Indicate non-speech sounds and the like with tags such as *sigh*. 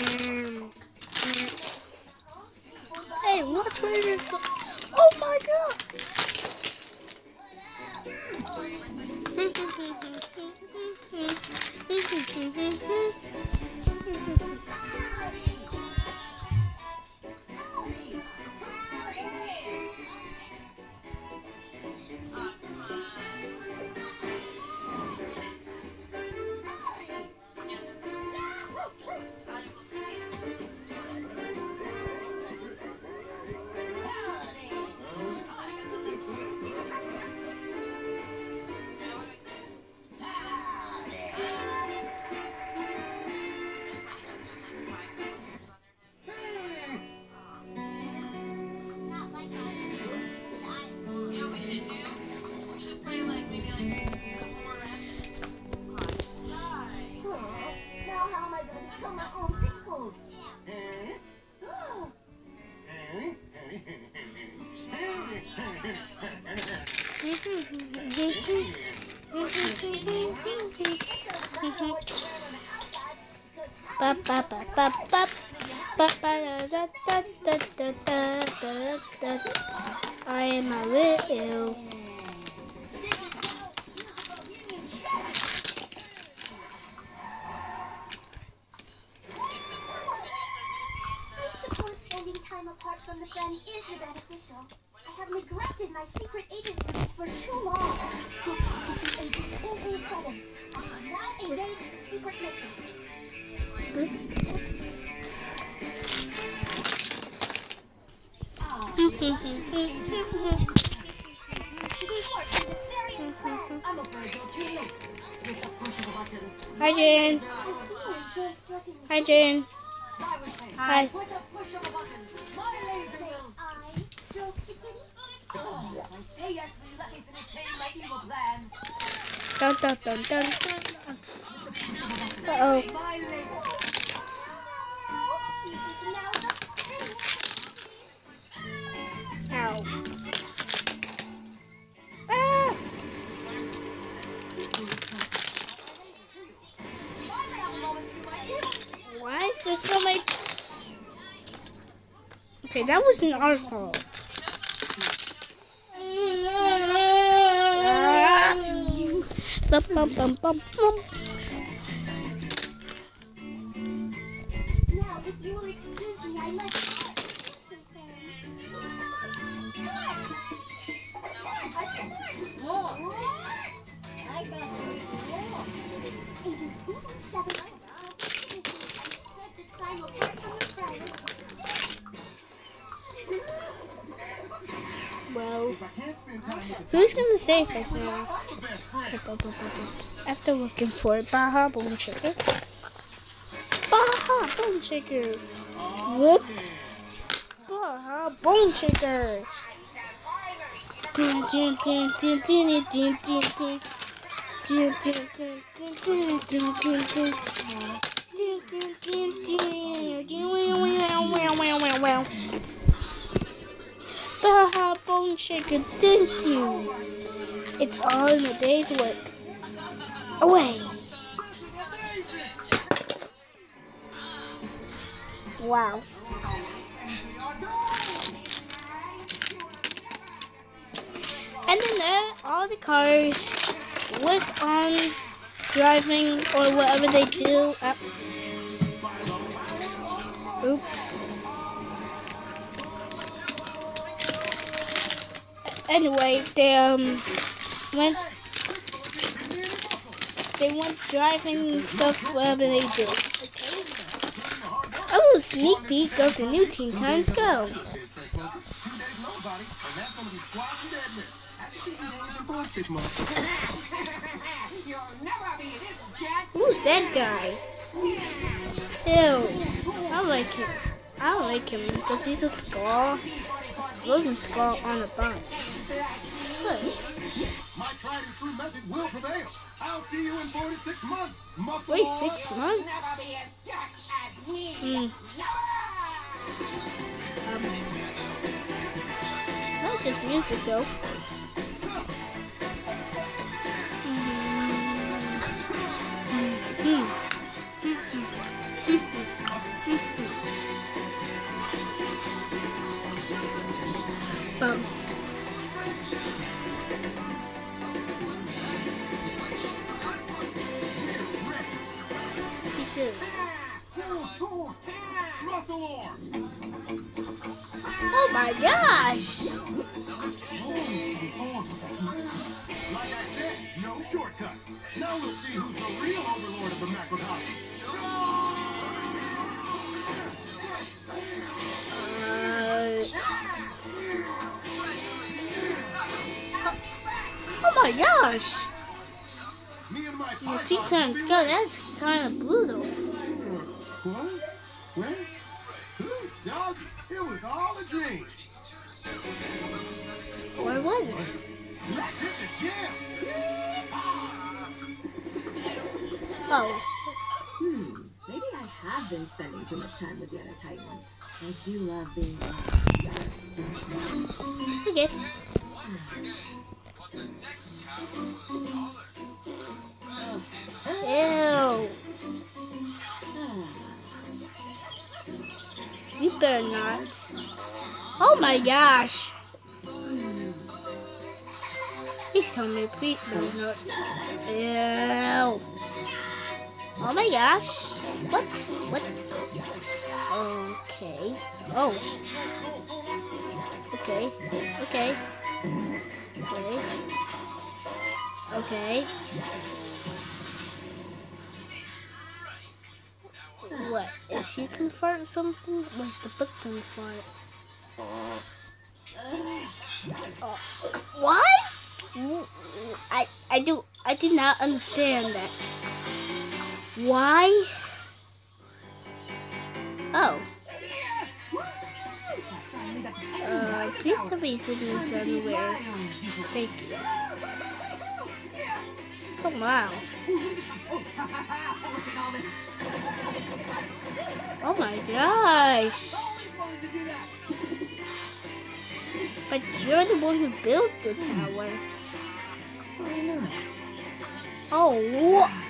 Hey, watch where you're Oh my god! You *laughs* ba ba ba ba ba ba ba da da da da da da I am a real apart from the is beneficial. I have neglected my secret agent for too long. I not the secret mission. Hi, Jane. Hi, Jane. Hi. Dun, dun, dun, dun, dun. Uh-oh. Okay, that wasn't our fault. Bum, bum, bum, bum, bum. Now, if you will excuse me, I must. Well, who's gonna save us now? After looking for it, Baja Bone Shaker. Baja Bone Shaker. Whoop. Baja Bone Shaker. Wow, wow, wow, wow. Shaker, thank you. It's all in a day's work. Away. Wow. And then there, all the cars went on driving or whatever they do. Oops. Anyway, they um went they went driving and stuff whatever they do. Oh, sneak peek of the new Teen Titans Go. Who's that guy? Ew. I like him. I like him because he's a skull. Floating skull on a bun good. My tried and true method will prevail. I'll see you in four to six months. Muscle Wait, six months? Hmm. Um, I like this music though. Bum. Oh my gosh! Like I said, no shortcuts. Now we'll see who's the real overlord of the Macrodon. My gosh! Me and my The python- Tetons go, that's kind of brutal. What? Who? Dog, it was all a dream. Was it? Let's hit the gym. Oh, Hmm, maybe I have been spending too much time with the other Titans. I do love being okay. Ew. You better not. Oh my gosh. He's telling me, to please no, no. Ew. Oh my gosh. What? What? Okay. Oh. Okay. Okay. Okay. Okay. What? Is she confirmed something? Was the book confirmed? What? I I do I do not understand that. Why? Oh. Please tell me siblings anywhere. Thank you. Come on. Oh my gosh. But you're the one who built the tower. Why not? Oh, what?